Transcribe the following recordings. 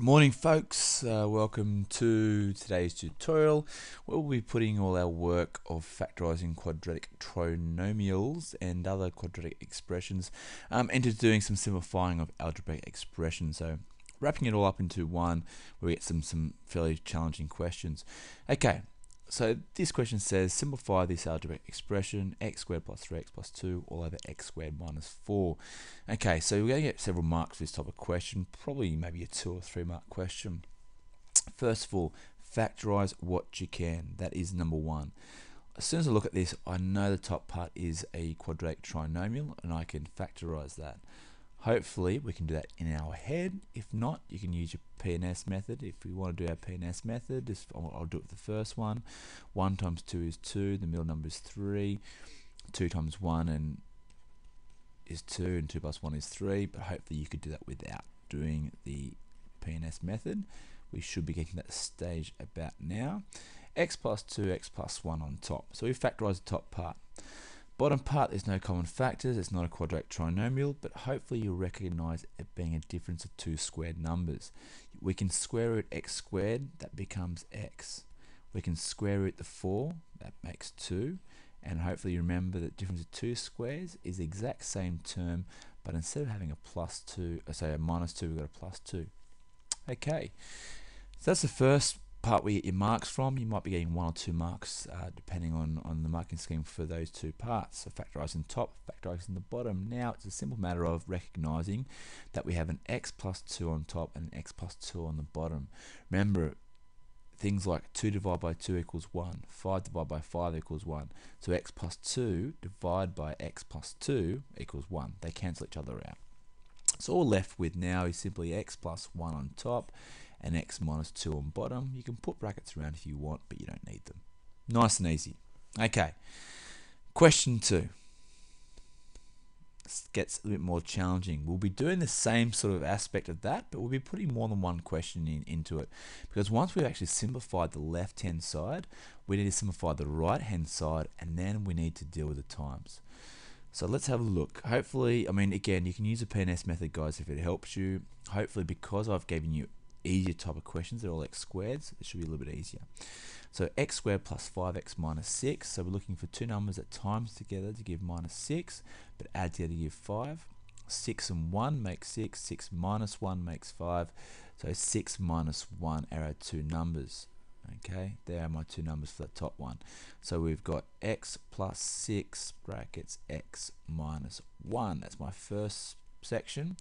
Morning folks, uh, welcome to today's tutorial we'll be putting all our work of factorising quadratic trinomials and other quadratic expressions um, into doing some simplifying of algebraic expressions. So wrapping it all up into one where we get some, some fairly challenging questions. Okay, so this question says simplify this algebraic expression x squared plus 3x plus 2 all over x squared minus 4. Okay, so we're going to get several marks for this type of question, probably maybe a two or three mark question. First of all, factorize what you can. That is number one. As soon as I look at this, I know the top part is a quadratic trinomial and I can factorize that. Hopefully we can do that in our head. If not, you can use your P&S method. If we want to do our P&S method, I'll, I'll do it the first one. 1 times 2 is 2, the middle number is 3. 2 times 1 and is 2 and 2 plus 1 is 3, but hopefully you could do that without doing the P&S method. We should be getting that stage about now. x plus 2, x plus 1 on top. So we factorize the top part. Bottom part, there's no common factors, it's not a quadratic trinomial, but hopefully you'll recognize it being a difference of two squared numbers. We can square root x squared, that becomes x. We can square root the 4, that makes 2. And hopefully you remember that difference of two squares is the exact same term, but instead of having a plus 2, or uh, say a minus 2, we've got a plus 2. Okay, so that's the first part where you get your marks from, you might be getting one or two marks uh, depending on, on the marking scheme for those two parts. So factorising top, factorising the bottom. Now it's a simple matter of recognising that we have an x plus 2 on top and an x plus 2 on the bottom. Remember, things like 2 divided by 2 equals 1, 5 divided by 5 equals 1. So x plus 2 divided by x plus 2 equals 1. They cancel each other out. So all left with now is simply x plus 1 on top and x minus 2 on bottom. You can put brackets around if you want, but you don't need them. Nice and easy. Okay, question 2 this gets a bit more challenging. We'll be doing the same sort of aspect of that, but we'll be putting more than one question in, into it. Because once we've actually simplified the left-hand side, we need to simplify the right-hand side, and then we need to deal with the times. So let's have a look. Hopefully, I mean, again, you can use the P&S method, guys, if it helps you. Hopefully, because I've given you easier type of questions. They're all x squareds. It should be a little bit easier. So x squared plus 5x minus 6. So we're looking for two numbers that times together to give minus 6, but add together to give 5. 6 and 1 makes 6. 6 minus 1 makes 5. So 6 minus 1 are our two numbers. Okay, there are my two numbers for the top one. So we've got x plus 6 brackets x minus 1. That's my first section.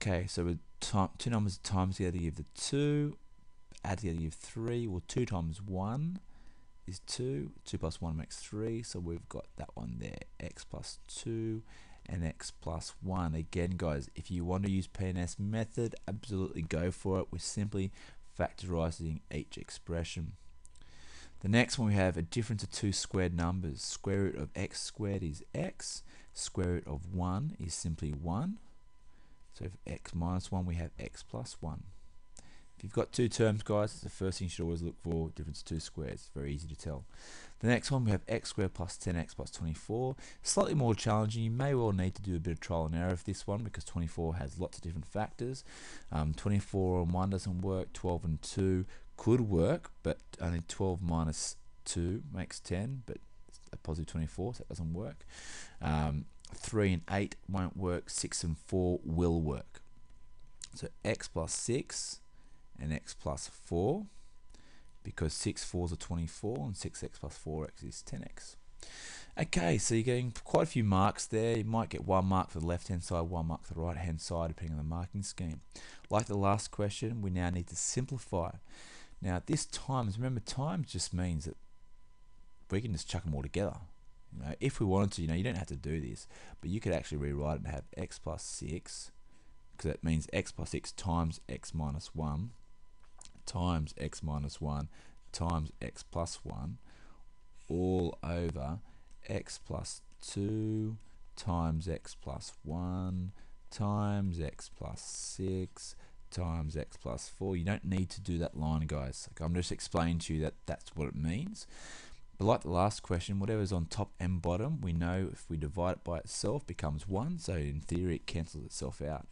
Okay, so with two numbers times together give the 2, add together give 3, well 2 times 1 is 2, 2 plus 1 makes 3, so we've got that one there, x plus 2 and x plus 1. Again guys, if you want to use P&S method, absolutely go for it. We're simply factorizing each expression. The next one we have a difference of two squared numbers. Square root of x squared is x, square root of 1 is simply 1. So for x minus 1, we have x plus 1. If you've got two terms, guys, the first thing you should always look for, difference of two squares. Very easy to tell. The next one, we have x squared plus 10x plus 24. Slightly more challenging. You may well need to do a bit of trial and error for this one because 24 has lots of different factors. Um, 24 and 1 doesn't work. 12 and 2 could work, but only 12 minus 2 makes 10, but a positive 24, so that doesn't work. Um, 3 and 8 won't work, 6 and 4 will work. So x plus 6 and x plus 4 because 6 4s are 24 and 6x plus 4x is 10x. Okay, so you're getting quite a few marks there. You might get one mark for the left hand side, one mark for the right hand side, depending on the marking scheme. Like the last question, we now need to simplify. Now, this times, remember, times just means that we can just chuck them all together. If we wanted to, you know, you don't have to do this, but you could actually rewrite it and have x plus 6, because that means x plus 6 times x minus 1 times x minus 1 times x plus 1 all over x plus 2 times x plus 1 times x plus 6 times x plus 4. You don't need to do that line, guys. I'm just explaining to you that that's what it means. But like the last question, whatever's on top and bottom, we know if we divide it by itself, becomes 1. So in theory, it cancels itself out.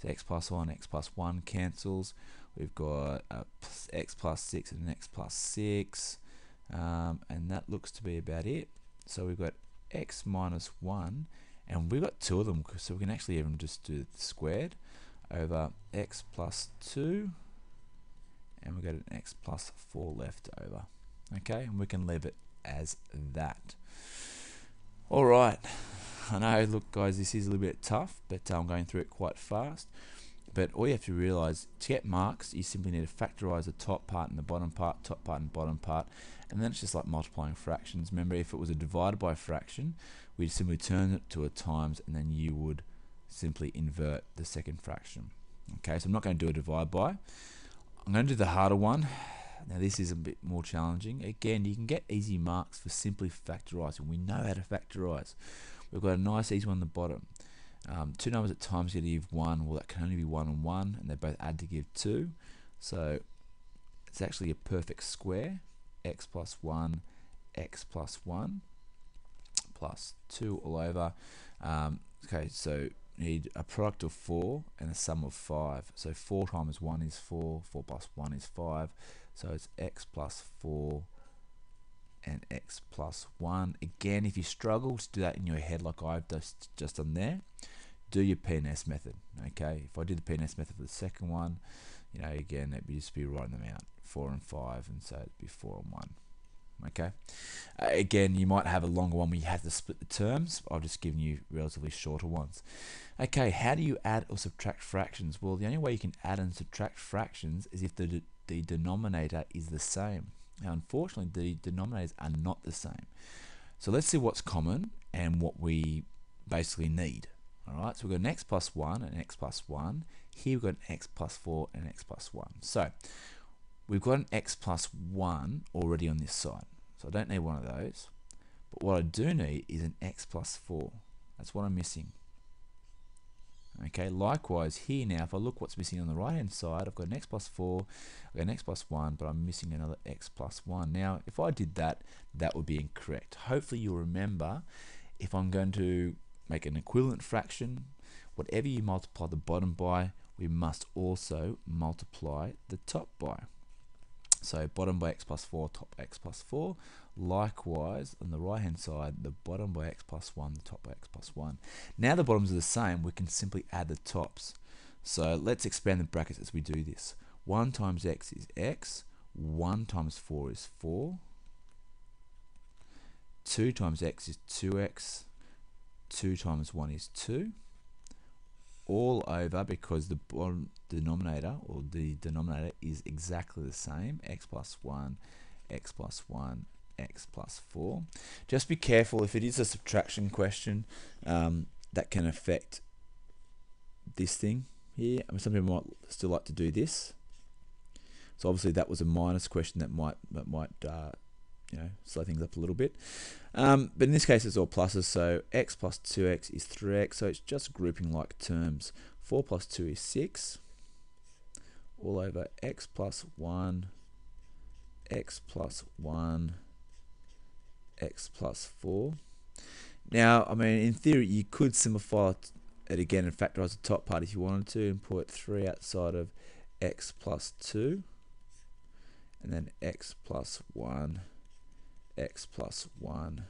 So x plus 1, x plus 1 cancels. We've got a x plus 6 and an x plus 6. Um, and that looks to be about it. So we've got x minus 1. And we've got two of them, so we can actually even just do squared over x plus 2. And we've got an x plus 4 left over. Okay, and we can leave it as that. All right. I know, look, guys, this is a little bit tough, but uh, I'm going through it quite fast. But all you have to realize to get marks, you simply need to factorize the top part and the bottom part, top part and bottom part, and then it's just like multiplying fractions. Remember, if it was a divided by fraction, we'd simply turn it to a times, and then you would simply invert the second fraction. Okay, so I'm not going to do a divide by. I'm going to do the harder one. Now this is a bit more challenging. Again, you can get easy marks for simply factorizing. We know how to factorize. We've got a nice easy one on the bottom. Um, two numbers at times going to give 1. Well, that can only be 1 and 1, and they both add to give 2. So it's actually a perfect square. x plus 1, x plus 1, plus 2 all over. Um, okay, so need a product of 4 and a sum of 5. So 4 times 1 is 4, 4 plus 1 is 5. So it's x plus 4 and x plus 1. Again, if you struggle to do that in your head like I've just, just done there, do your P&S method. Okay, if I did the P&S method for the second one, you know, again, it'd just be writing them out, 4 and 5, and so it'd be 4 and 1. Okay, uh, again, you might have a longer one where you have to split the terms. I've just given you relatively shorter ones. Okay, how do you add or subtract fractions? Well, the only way you can add and subtract fractions is if the, the denominator is the same. Now, unfortunately, the denominators are not the same. So let's see what's common and what we basically need. All right, so we've got an x plus 1 and an x plus 1. Here we've got an x plus 4 and an x plus 1. So we've got an x plus 1 already on this side. So I don't need one of those. But what I do need is an x plus 4. That's what I'm missing. Okay, likewise here now, if I look what's missing on the right hand side, I've got an x plus 4, I've got an x plus 1, but I'm missing another x plus 1. Now, if I did that, that would be incorrect. Hopefully you'll remember if I'm going to make an equivalent fraction, whatever you multiply the bottom by, we must also multiply the top by. So bottom by x plus 4, top x plus 4. Likewise, on the right hand side, the bottom by x plus 1, the top by x plus 1. Now the bottoms are the same, we can simply add the tops. So let's expand the brackets as we do this. 1 times x is x, 1 times 4 is 4, 2 times x is 2x, 2 times 1 is 2, all over because the bottom denominator or the denominator is exactly the same x plus 1 x plus 1 x plus 4 just be careful if it is a subtraction question um, that can affect this thing here. I mean, some people might still like to do this. So obviously that was a minus question that might that might uh, you know slow things up a little bit. Um, but in this case it's all pluses. So x plus 2x is 3x so it's just grouping like terms. 4 plus 2 is 6 all over x plus 1 x plus 1 x plus 4 now I mean in theory you could simplify it again and factorize the top part if you wanted to and put 3 outside of x plus 2 and then x plus 1 x plus 1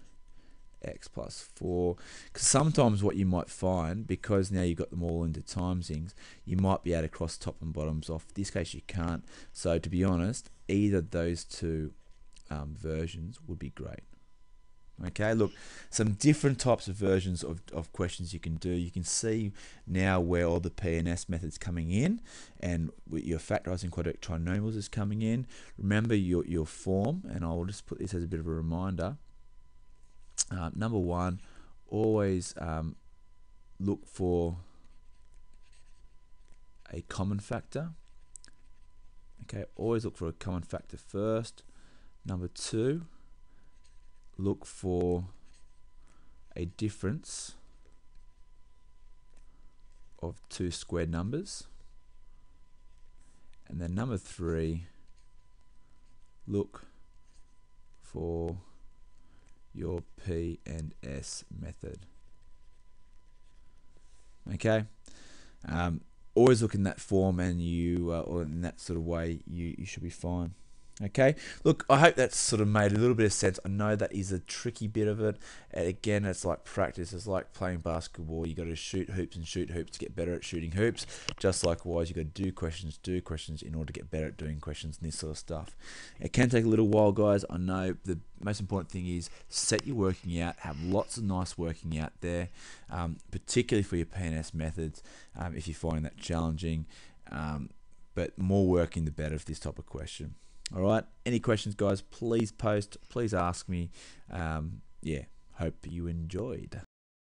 x plus 4 because sometimes what you might find because now you've got them all into timesings you might be able to cross top and bottoms off. In this case you can't. So to be honest either those two um, versions would be great Okay, look, some different types of versions of, of questions you can do. You can see now where all the P&S methods coming in and your factorizing quadratic trinomials is coming in. Remember your, your form, and I'll just put this as a bit of a reminder. Uh, number one, always um, look for a common factor. Okay, always look for a common factor first. Number two, look for a difference of two squared numbers. And then number three, look for your P and S method. Okay. Um, always look in that form and you, uh, or in that sort of way, you, you should be fine. Okay, look, I hope that's sort of made a little bit of sense. I know that is a tricky bit of it. And again, it's like practice. It's like playing basketball. You got to shoot hoops and shoot hoops to get better at shooting hoops. Just likewise, you got to do questions, do questions in order to get better at doing questions and this sort of stuff. It can take a little while, guys. I know the most important thing is set your working out. Have lots of nice working out there, um, particularly for your PNS methods. Um, if you find that challenging, um, but more working the better for this type of question. All right. Any questions, guys? Please post. Please ask me. Um, yeah. Hope you enjoyed.